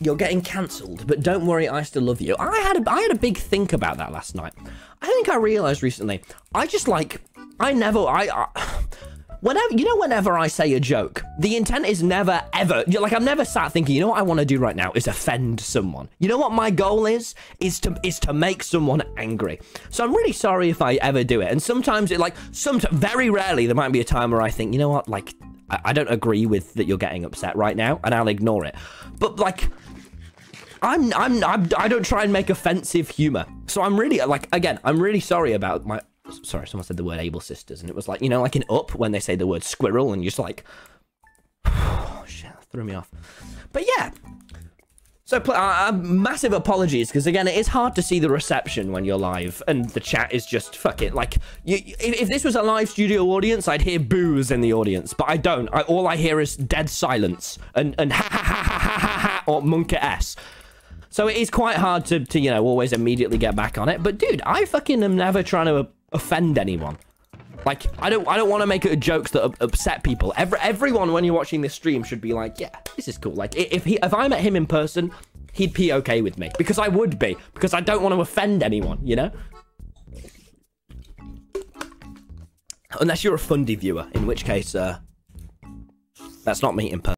you're getting cancelled, but don't worry, I still love you. I had a, I had a big think about that last night. I think I realized recently, I just like, I never, I, I whenever you know whenever i say a joke the intent is never ever like i'm never sat thinking you know what i want to do right now is offend someone you know what my goal is is to is to make someone angry so i'm really sorry if i ever do it and sometimes it like some very rarely there might be a time where i think you know what like I, I don't agree with that you're getting upset right now and i'll ignore it but like I'm, I'm, I'm, I don't try and make offensive humor. So I'm really, like, again, I'm really sorry about my, sorry, someone said the word able sisters, and it was like, you know, like in Up when they say the word squirrel, and you're just like, oh, shit, threw me off. But yeah. So, uh, uh, massive apologies, because again, it is hard to see the reception when you're live, and the chat is just, fuck it, like, you, if, if, this was a live studio audience, I'd hear boos in the audience, but I don't. I, all I hear is dead silence, and, and ha ha ha ha ha ha or monkaS. So it is quite hard to, to, you know, always immediately get back on it. But dude, I fucking am never trying to offend anyone. Like, I don't I don't want to make it jokes that upset people. Every, everyone, when you're watching this stream, should be like, yeah, this is cool. Like, if he if I met him in person, he'd be okay with me. Because I would be. Because I don't want to offend anyone, you know? Unless you're a Fundy viewer, in which case, uh, that's not me in person.